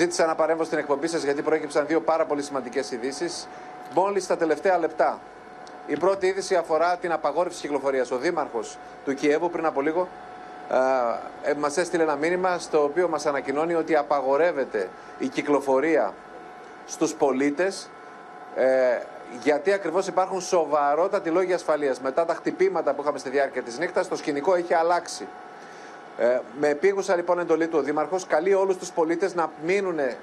Ζήτησα να παρέμβω στην εκπομπή σας γιατί προέκυψαν δύο πάρα πολύ σημαντικές ειδήσεις. Μόλις στα τελευταία λεπτά. Η πρώτη είδηση αφορά την απαγόρευση κυκλοφορίας. Ο Δήμαρχος του Κιέβου πριν από λίγο ε, μας έστειλε ένα μήνυμα στο οποίο μας ανακοινώνει ότι απαγορεύεται η κυκλοφορία στους πολίτες. Ε, γιατί ακριβώς υπάρχουν σοβαρότατοι λόγοι ασφαλείας. Μετά τα χτυπήματα που είχαμε στη διάρκεια της νύχτας, το σκηνικό έχει αλλάξει. Ε, με επίγουσα λοιπόν εντολή του ο Δήμαρχος καλεί όλους τους πολίτες να μείνουν ε,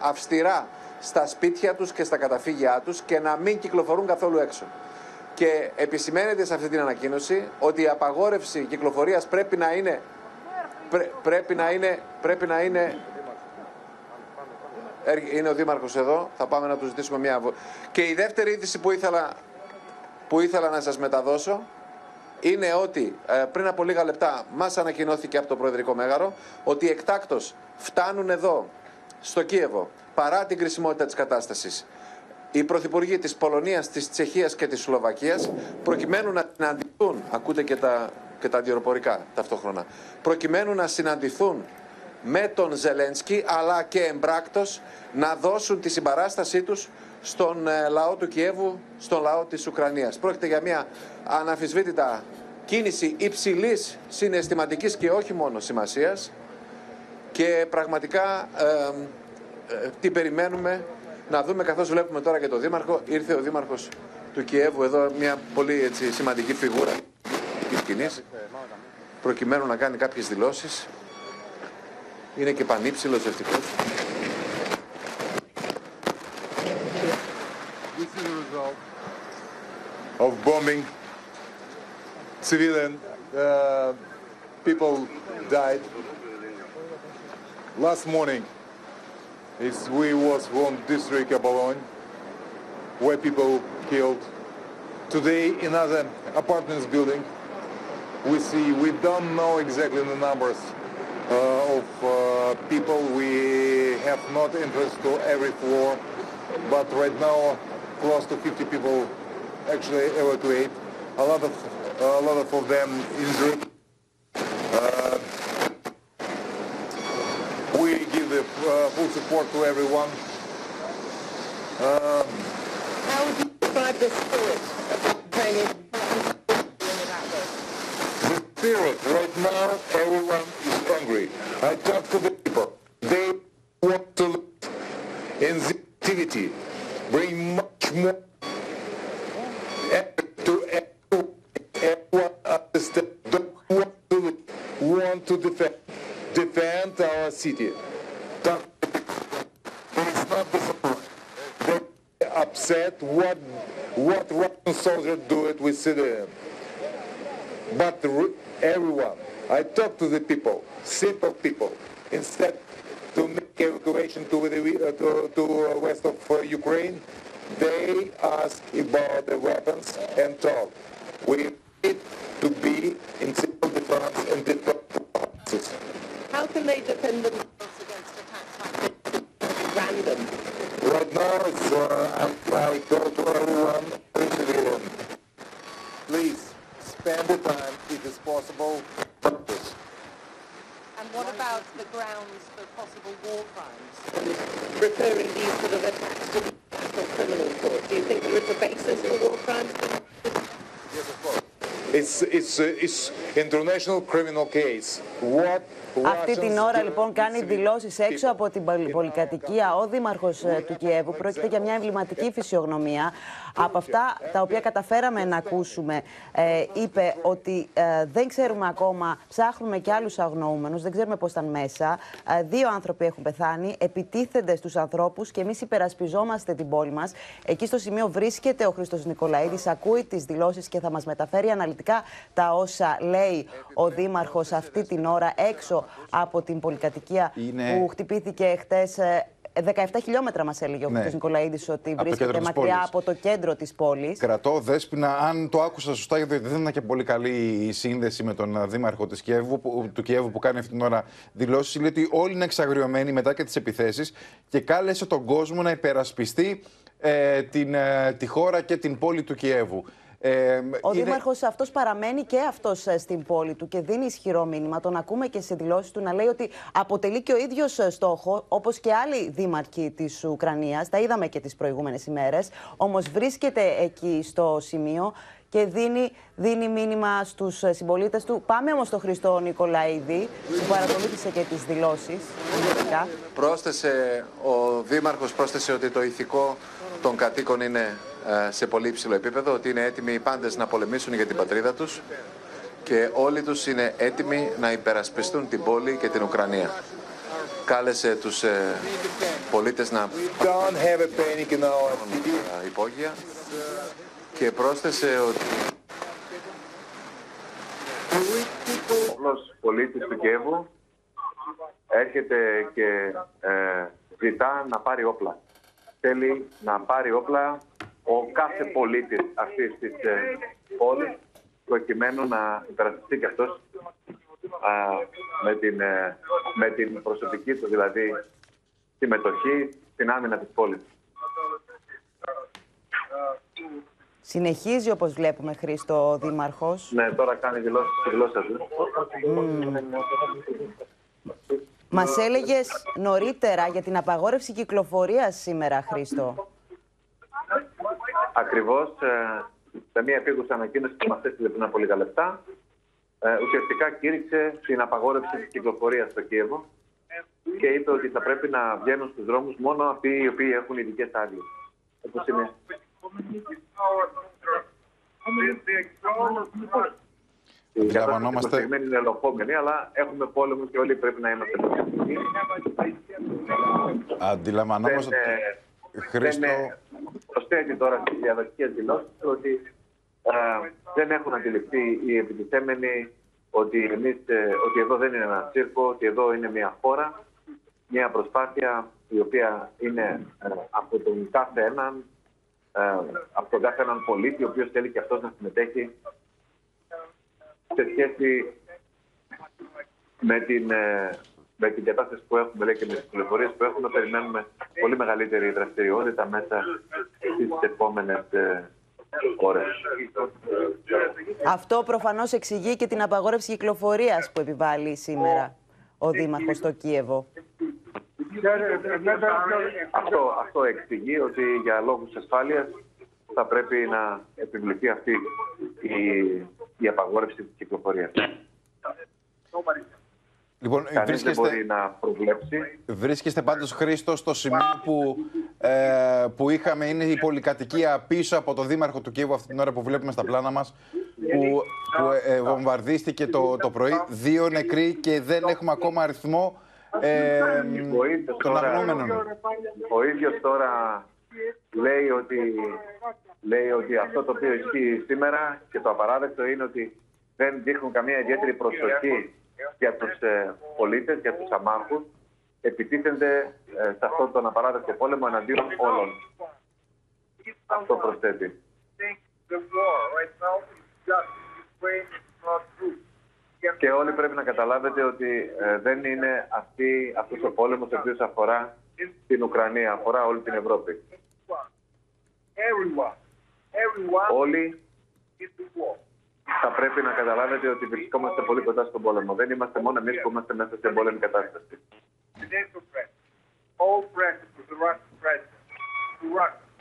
αυστηρά στα σπίτια τους και στα καταφύγια τους και να μην κυκλοφορούν καθόλου έξω. Και επισημαίνεται σε αυτή την ανακοίνωση ότι η απαγόρευση κυκλοφορίας πρέπει να είναι πρέπει να είναι, πρέπει να είναι είναι ο Δήμαρχος εδώ, θα πάμε να του ζητήσουμε μια Και η δεύτερη είδηση που ήθελα, που ήθελα να σας μεταδώσω είναι ότι ε, πριν από λίγα λεπτά μας ανακοινώθηκε από το Προεδρικό Μέγαρο ότι εκτάκτος φτάνουν εδώ, στο Κίεβο, παρά την κρισιμότητα της κατάστασης, οι πρωθυπουργοί της Πολωνίας, της Τσεχίας και της Σλοβακίας προκειμένου να συναντηθούν, ακούτε και τα, και τα αντιεροπορικά ταυτόχρονα, προκειμένου να συναντηθούν με τον Ζελένσκι αλλά και εμπράκτος να δώσουν τη συμπαράστασή τους στον ε, λαό του Κιέβου, στον λαό της Ουκρανίας. Πρόκειται για μια αναφυσβήτητα κίνηση υψηλής συναισθηματικής και όχι μόνο σημασίας και πραγματικά ε, τι περιμένουμε να δούμε καθώς βλέπουμε τώρα και το Δήμαρχο. Ήρθε ο Δήμαρχος του Κιέβου εδώ μια πολύ έτσι, σημαντική φιγούρα της σκηνής προκειμένου να κάνει κάποιες δηλώσεις. Είναι και πανύψηλος ευτυχώς. Of bombing. Civilian uh, people died. Last morning, is we was one district of Bologna, where people killed. Today, another apartments building. We see, we don't know exactly the numbers uh, of uh, people. We have not interest to every floor, but right now, close to 50 people actually evacuate. A lot of a lot of them injured. Uh, we give the uh, full support to everyone. Um, How would you describe the spirit of Ukrainian the spirit right now, everyone is angry. I talk to the our city. Not the support. They're upset what what Russian soldiers do it with civilians. But everyone, I talk to the people, simple people, instead to make evacuation to the to, to west of uh, Ukraine, they ask about the weapons and talk. We need to be in civil defense and. How can they defend themselves against attacks like this? Random. Right now, it's, uh, I, talk to everyone, every. Please spend the time, if it's possible, practice. And what about the grounds for possible war crimes? Referring these sort of attacks to the International Criminal Court, do you think there is a basis for war crimes? Yes, of course. It's, it's, uh, it's international criminal case. What Αυτή την Russians ώρα do λοιπόν to κάνει civil δηλώσεις έξω people. από την πολυ- πολυκατοικία ο Δήμαρχος ε, του Κιέβου. Πρόκειται για μια εμβληματική φυσιογνωμία. Από αυτά τα οποία καταφέραμε να ακούσουμε, ε, είπε ότι ε, δεν ξέρουμε ακόμα, ψάχνουμε και άλλους αγνοούμενους, δεν ξέρουμε πώς ήταν μέσα. Ε, δύο άνθρωποι έχουν πεθάνει, επιτίθενται στους ανθρώπους και εμείς υπερασπιζόμαστε την πόλη μας. Εκεί στο σημείο βρίσκεται ο Χρήστος Νικολαίδης, ακούει τις δηλώσεις και θα μας μεταφέρει αναλυτικά τα όσα λέει ο Δήμαρχος αυτή την ώρα έξω από την πολυκατοικία Είναι- που χτυπήθηκε χτες. ε, 17 χιλιόμετρα μας έλεγε ο Ναι. Χρήστος Νικολαίδης ότι Από το βρίσκεται κέντρο της μακριά πόλης. από το κέντρο της πόλης. Κρατώ, Δέσποινα, αν το άκουσα σωστά, γιατί δεν ήταν και πολύ καλή η σύνδεση με τον α, δήμαρχο της Κιέβου, που, του Κιέβου που κάνει αυτή την ώρα δηλώσεις, λέει ότι όλοι είναι εξαγριωμένοι μετά και τις επιθέσεις και κάλεσε τον κόσμο να υπερασπιστεί ε, την, ε, τη χώρα και την πόλη του Κιέβου. Ε, Ο είναι- Δήμαρχος αυτός παραμένει και αυτός στην πόλη του και δίνει ισχυρό μήνυμα. Τον ακούμε και σε δηλώσεις του να λέει ότι αποτελεί και ο ίδιος στόχο, όπως και άλλοι δήμαρχοι της Ουκρανίας. Τα είδαμε και τις προηγούμενες ημέρες. Όμως βρίσκεται εκεί στο σημείο και δίνει, δίνει μήνυμα στους συμπολίτες του. Πάμε όμως στον Χριστό Νικολαίδη, που παρακολούθησε και τις δηλώσεις. Πρόσθεσε, ο Δήμαρχος πρόσθεσε ότι το ηθικό των κατοίκων είναι ε, σε πολύ υψηλό επίπεδο, ότι είναι έτοιμοι οι πάντες να πολεμήσουν για την πατρίδα τους και όλοι τους είναι έτοιμοι να υπερασπιστούν την πόλη και την Ουκρανία. Κάλεσε τους ε, πολίτες να Don't have a panic in our city. ε, υπόγεια και πρόσθεσε ότι ο απλός πολίτης του Κιέβου έρχεται και ε, ζητά να πάρει όπλα. Θέλει να πάρει όπλα ο κάθε πολίτης αυτής της ε, πόλης προκειμένου να υπερασπιστεί και αυτός α, με, την, ε, με την προσωπική του δηλαδή συμμετοχή στην άμυνα της πόλης. Συνεχίζει, όπως βλέπουμε, Χρήστο, ο Δήμαρχος. Ναι, τώρα κάνει δηλώσεις στη γλώσσα του. Μας έλεγες νωρίτερα για την απαγόρευση κυκλοφορίας σήμερα, Χρήστο. Ακριβώς ε, σε μια επίγουσα ανακοίνωση που μας έστειλε πριν από λίγα λεπτά, ε, ουσιαστικά κήρυξε την απαγόρευση της κυκλοφορίας στο Κίεβο και είπε ότι θα πρέπει να βγαίνουν στους δρόμους μόνο αυτοί οι οποίοι έχουν ειδικέ άδειες. Όπως είναι. Η κατάσταση Αντιλαμβανόμαστε. προκειμένη είναι ελοχόμενη, αλλά έχουμε πόλεμο και όλοι πρέπει να είμαστε προσεκτικοί. Αντιλαμβανόμαστε Δεν, ότι. ε, Χρήστο, δεν, ε, προσθέτει τώρα στις διαδοχικές δηλώσεις ότι ε, δεν έχουν αντιληφθεί οι επιτιθέμενοι ότι, εμείς, ε, ότι εδώ δεν είναι ένα τσίρκο, ότι εδώ είναι μια χώρα, μια προσπάθεια η οποία είναι ε, από τον κάθε έναν, ε, από τον κάθε έναν πολίτη, ο οποίος θέλει και αυτός να συμμετέχει σε σχέση με την, ε, με την κατάσταση που έχουμε λέει, και με τις πληροφορίες που έχουμε, περιμένουμε πολύ μεγαλύτερη δραστηριότητα μέσα στις επόμενες ε, ώρες. Αυτό προφανώς εξηγεί και την απαγόρευση κυκλοφορίας που επιβάλλει σήμερα ο Δήμαρχος στο Κίεβο. Αυτό, αυτό εξηγεί ότι για λόγους ασφάλειας θα πρέπει να επιβληθεί αυτή η, η απαγόρευση της κυκλοφορίας. Λοιπόν, Κανείς δεν βρίσκεστε, μπορεί να προβλέψει βρίσκεστε πάντως Χρήστο στο σημείο που, ε, που είχαμε, είναι η πολυκατοικία πίσω από το Δήμαρχο του Κίεβου αυτή την ώρα που βλέπουμε στα πλάνα μας, που, που ε, βομβαρδίστηκε το, το πρωί, δύο νεκροί και δεν έχουμε ακόμα αριθμό ε, Ο ίδιος των τώρα- αγνώμενων. Ο ίδιος τώρα λέει ότι, λέει ότι αυτό το οποίο ισχύει σήμερα και το απαράδεκτο είναι ότι δεν δείχνουν καμία ιδιαίτερη προσοχή για τους ε, πολίτες, για τους αμάχους. Επιτίθενται ε, σε αυτόν τον απαράδεκτο πόλεμο εναντίον όλων. Αυτό προσθέτει. Και όλοι πρέπει να καταλάβετε ότι ε, δεν είναι αυτή, αυτός ο πόλεμος ο οποίος αφορά την Ουκρανία, αφορά όλη την Ευρώπη. Όλοι θα πρέπει να καταλάβετε ότι βρισκόμαστε πολύ κοντά στον πόλεμο. Δεν είμαστε μόνο εμείς που είμαστε μέσα σε πόλεμη κατάσταση.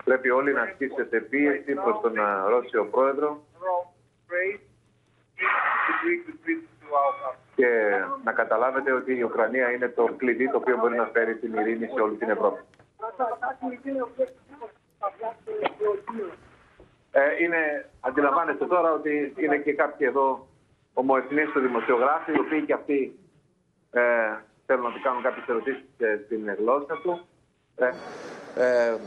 Πρέπει όλοι να ασκήσετε πίεση προς τον ε, Ρώσιο πρόεδρο και να καταλάβετε ότι η Ουκρανία είναι το κλειδί το οποίο μπορεί να φέρει την ειρήνη σε όλη την Ευρώπη. Ε, είναι, αντιλαμβάνεστε τώρα ότι είναι και κάποιοι εδώ ομοεθνείς του δημοσιογράφοι, οι οποίοι και αυτοί ε, θέλουν να του κάνουν κάποιες ερωτήσεις ε, στην γλώσσα του. Ε, ε,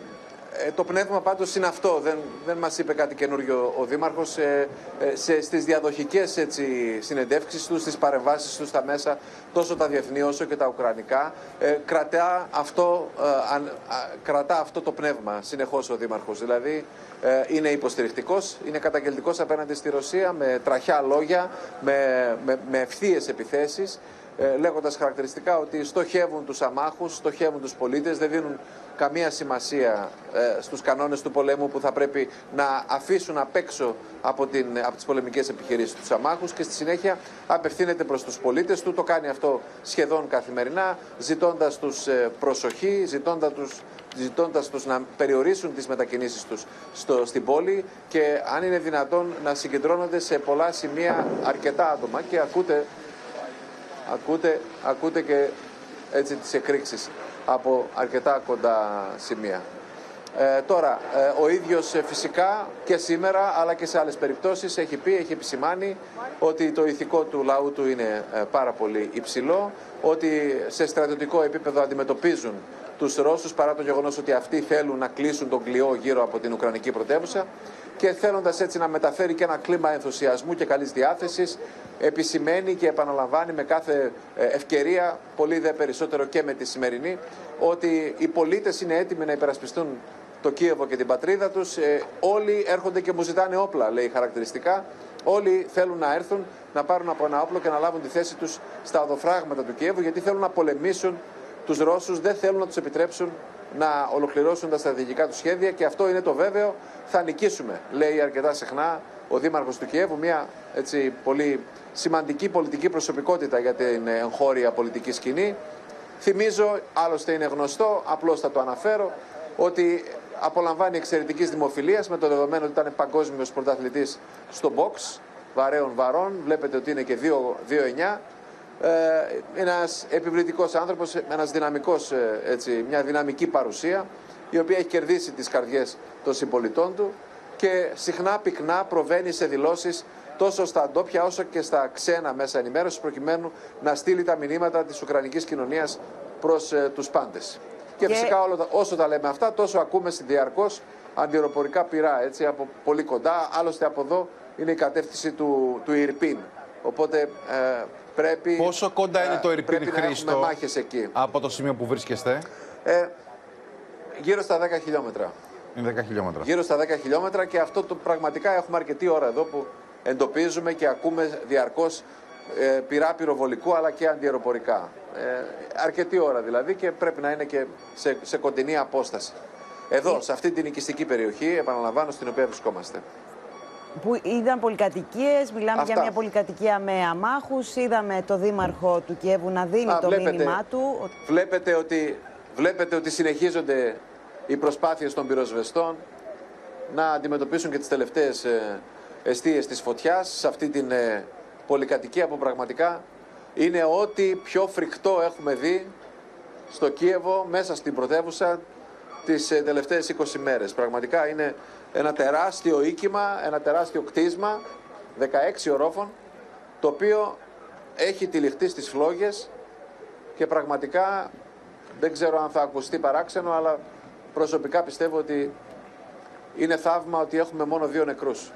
ε, το πνεύμα πάντως είναι αυτό. Δεν, δεν μας είπε κάτι καινούριο ο Δήμαρχος. Ε, ε, σε, στις διαδοχικές έτσι, συνεντεύξεις τους, στις παρεμβάσεις τους στα μέσα, τόσο τα διεθνή όσο και τα ουκρανικά, ε, κρατά, αυτό, ε, αν- α, κρατά αυτό το πνεύμα συνεχώς ο Δήμαρχος. Δηλαδή ε, είναι υποστηρικτικός, είναι καταγγελτικός απέναντι στη Ρωσία με τραχιά λόγια, με, με, με ευθείες επιθέσεις ε, λέγοντας χαρακτηριστικά ότι στοχεύουν τους αμάχους, στοχεύουν τους πολίτες, δεν δίνουν καμία σημασία ε, στους κανόνες του πολέμου που θα πρέπει να αφήσουν απ' έξω από, την, από τις πολεμικές επιχειρήσεις τους αμάχους και στη συνέχεια απευθύνεται προς τους πολίτες του, το κάνει αυτό σχεδόν καθημερινά, ζητώντας τους ε, προσοχή, ζητώντας τους, ζητώντας τους να περιορίσουν τις μετακινήσεις τους στο, στην πόλη και αν είναι δυνατόν να συγκεντρώνονται σε πολλά σημεία αρκετά άτομα και ακούτε, ακούτε, ακούτε και έτσι τις εκρήξεις από αρκετά κοντά σημεία. Ε, τώρα, ε, ο ίδιος ε, φυσικά και σήμερα αλλά και σε άλλες περιπτώσεις έχει πει, έχει επισημάνει ότι το ηθικό του λαού του είναι ε, πάρα πολύ υψηλό, ότι σε στρατιωτικό επίπεδο αντιμετωπίζουν τους Ρώσους παρά το γεγονός ότι αυτοί θέλουν να κλείσουν τον κλειό γύρω από την Ουκρανική πρωτεύουσα και θέλοντας έτσι να μεταφέρει και ένα κλίμα ενθουσιασμού και καλής διάθεσης επισημαίνει και επαναλαμβάνει με κάθε ε, ευκαιρία, πολύ δε περισσότερο και με τη σημερινή, ότι οι πολίτες είναι έτοιμοι να υπερασπιστούν το Κίεβο και την πατρίδα τους. Ε, όλοι έρχονται και μου ζητάνε όπλα, λέει χαρακτηριστικά. Όλοι θέλουν να έρθουν, να πάρουν από ένα όπλο και να λάβουν τη θέση τους στα οδοφράγματα του Κιέβου, γιατί θέλουν να πολεμήσουν τους Ρώσους, δεν θέλουν να τους επιτρέψουν να ολοκληρώσουν τα στρατηγικά του σχέδια και αυτό είναι το βέβαιο. Θα νικήσουμε, λέει αρκετά συχνά ο Δήμαρχος του Κιέβου, μια έτσι, πολύ σημαντική πολιτική προσωπικότητα για την εγχώρια πολιτική σκηνή. Θυμίζω, άλλωστε είναι γνωστό, απλώς θα το αναφέρω, ότι απολαμβάνει εξαιρετικής δημοφιλίας με το δεδομένο ότι ήταν παγκόσμιος πρωταθλητής στο box, βαρέων βαρών, βλέπετε ότι είναι και 2-9. Ε, ένας επιβλητικός άνθρωπος, ένας δυναμικός, ε, έτσι, μια δυναμική παρουσία, η οποία έχει κερδίσει τις καρδιές των συμπολιτών του και συχνά πυκνά προβαίνει σε δηλώσεις τόσο στα ντόπια όσο και στα ξένα μέσα ενημέρωσης προκειμένου να στείλει τα μηνύματα της Ουκρανικής κοινωνίας προς ε, τους πάντες. Και, Και- φυσικά όλο, τα- όσο τα λέμε αυτά τόσο ακούμε στη διαρκώς αντιεροπορικά πυρά έτσι, από πολύ κοντά. Άλλωστε από εδώ είναι η κατεύθυνση του, του Ιρπίν. Οπότε ε, πρέπει, Πόσο κοντά είναι ε, το Ιρπίν πρέπει να Χρήστο έχουμε μάχες εκεί. από το σημείο που βρίσκεστε; Ε, γύρω στα 10 χιλιόμετρα. Είναι 10 χιλιόμετρα. Γύρω στα 10 χιλιόμετρα και αυτό το πραγματικά έχουμε αρκετή ώρα εδώ που εντοπίζουμε και ακούμε διαρκώς ε, πυρά πυροβολικού αλλά και αντιεροπορικά. Ε, αρκετή ώρα δηλαδή και πρέπει να είναι και σε, σε κοντινή απόσταση. Εδώ, σε αυτή την οικιστική περιοχή, επαναλαμβάνω, στην οποία βρισκόμαστε. Που είδαν πολυκατοικίες, μιλάμε Αυτά. για μια πολυκατοικία με αμάχους. Είδαμε το δήμαρχο του Κιέβου να δίνει Α, το βλέπετε. μήνυμά του. Βλέπετε ότι, βλέπετε ότι συνεχίζονται οι προσπάθειες των πυροσβεστών να αντιμετωπίσουν και τις τελευταίες ε, αιστείες της φωτιάς σε αυτή την ε, πολυκατοικία που πραγματικά είναι ό,τι πιο φρικτό έχουμε δει στο Κίεβο μέσα στην πρωτεύουσα τις ε, τελευταίες 20 μέρες. Πραγματικά είναι ένα τεράστιο οίκημα, ένα τεράστιο κτίσμα 16 ορόφων το οποίο έχει τυλιχτεί στις φλόγες και πραγματικά δεν ξέρω αν θα ακουστεί παράξενο, αλλά προσωπικά πιστεύω ότι είναι θαύμα ότι έχουμε μόνο δύο νεκρούς.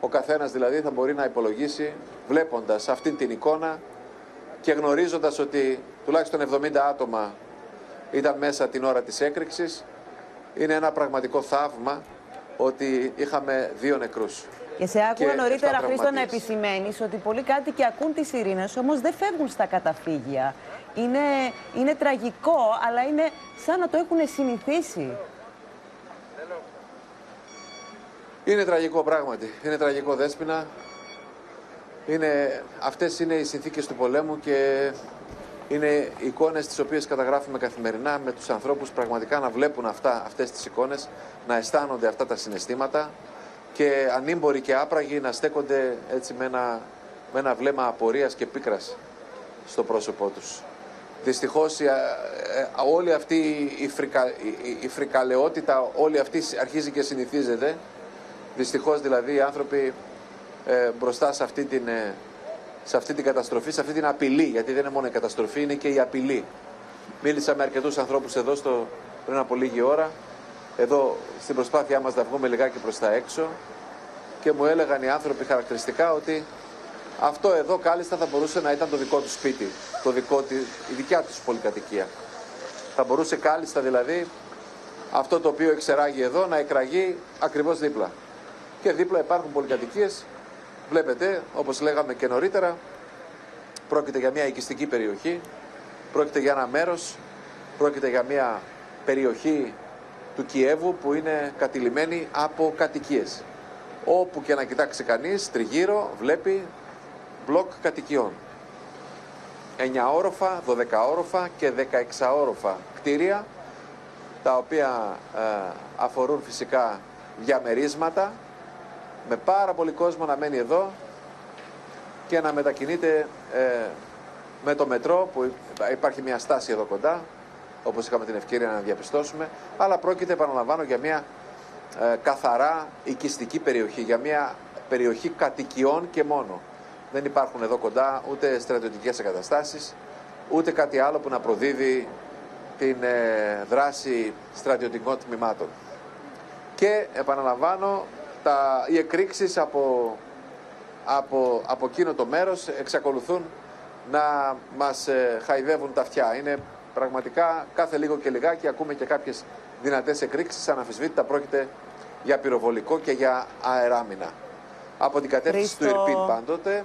Ο καθένας δηλαδή θα μπορεί να υπολογίσει βλέποντας αυτή την εικόνα και γνωρίζοντας ότι τουλάχιστον 70 άτομα ήταν μέσα την ώρα της έκρηξης. Είναι ένα πραγματικό θαύμα ότι είχαμε δύο νεκρούς. Και σε άκουγα Και νωρίτερα, εφτά Χρήστο, να τραυματίες. επισημαίνεις ότι πολλοί κάτοικοι ακούν τις ειρήνες, όμως δεν φεύγουν στα καταφύγια. Είναι, είναι τραγικό, αλλά είναι σαν να το έχουν συνηθίσει. Είναι τραγικό πράγματι. Είναι τραγικό δέσποινα. Είναι, αυτές είναι οι συνθήκες του πολέμου και είναι εικόνες τις οποίες καταγράφουμε καθημερινά με τους ανθρώπους πραγματικά να βλέπουν αυτά, αυτές τις εικόνες, να αισθάνονται αυτά τα συναισθήματα και ανήμποροι και άπραγοι να στέκονται έτσι με ένα, με ένα βλέμμα απορίας και πίκρας στο πρόσωπό τους. Δυστυχώς ε, ε, όλη αυτή η, φρικα, η, η- η φρικαλαιότητα, όλη αυτή αρχίζει και συνηθίζεται. Δυστυχώς δηλαδή οι άνθρωποι ε, μπροστά σε αυτή, την, ε, σε αυτή την καταστροφή, σε αυτή την απειλή, γιατί δεν είναι μόνο η καταστροφή, είναι και η απειλή. Μίλησα με αρκετούς ανθρώπους εδώ στο, πριν από λίγη ώρα, εδώ στην προσπάθειά μας να βγούμε λιγάκι προς τα έξω και μου έλεγαν οι άνθρωποι χαρακτηριστικά ότι αυτό εδώ κάλλιστα θα μπορούσε να ήταν το δικό του σπίτι, το δικό, τη- η δικιά τους πολυκατοικία. Θα μπορούσε κάλλιστα δηλαδή αυτό το οποίο εξεράγει εδώ να εκραγεί ακριβώς δίπλα. Και δίπλα υπάρχουν πολυκατοικίες, βλέπετε, όπως λέγαμε και νωρίτερα, Πρόκειται για μια οικιστική περιοχή, πρόκειται για ένα μέρος, πρόκειται για μια περιοχή του Κιέβου που είναι κατηλημένη από κατοικίες. Όπου και να κοιτάξει κανείς, τριγύρω βλέπει μπλοκ κατοικιών. 9 όροφα, 12 όροφα και 16 όροφα κτίρια τα οποία ε, αφορούν φυσικά διαμερίσματα με πάρα πολύ κόσμο να μένει εδώ και να μετακινείται ε, με το μετρό που υπάρχει μια στάση εδώ κοντά όπως είχαμε την ευκαιρία να διαπιστώσουμε αλλά πρόκειται επαναλαμβάνω για μια ε, καθαρά οικιστική περιοχή για μια περιοχή κατοικιών και μόνο δεν υπάρχουν εδώ κοντά ούτε στρατιωτικές εγκαταστάσεις ούτε κάτι άλλο που να προδίδει την ε, δράση στρατιωτικών τμήματων. Και επαναλαμβάνω, τα, οι εκρήξεις από, από, από εκείνο το μέρος εξακολουθούν να μας ε, χαϊδεύουν τα αυτιά. Είναι πραγματικά κάθε λίγο και λιγάκι ακούμε και κάποιες δυνατές εκρήξεις, αναφυσβήτητα πρόκειται για πυροβολικό και για αεράμινα. Από την κατεύθυνση του Χρήστο. Ιρπίν πάντοτε,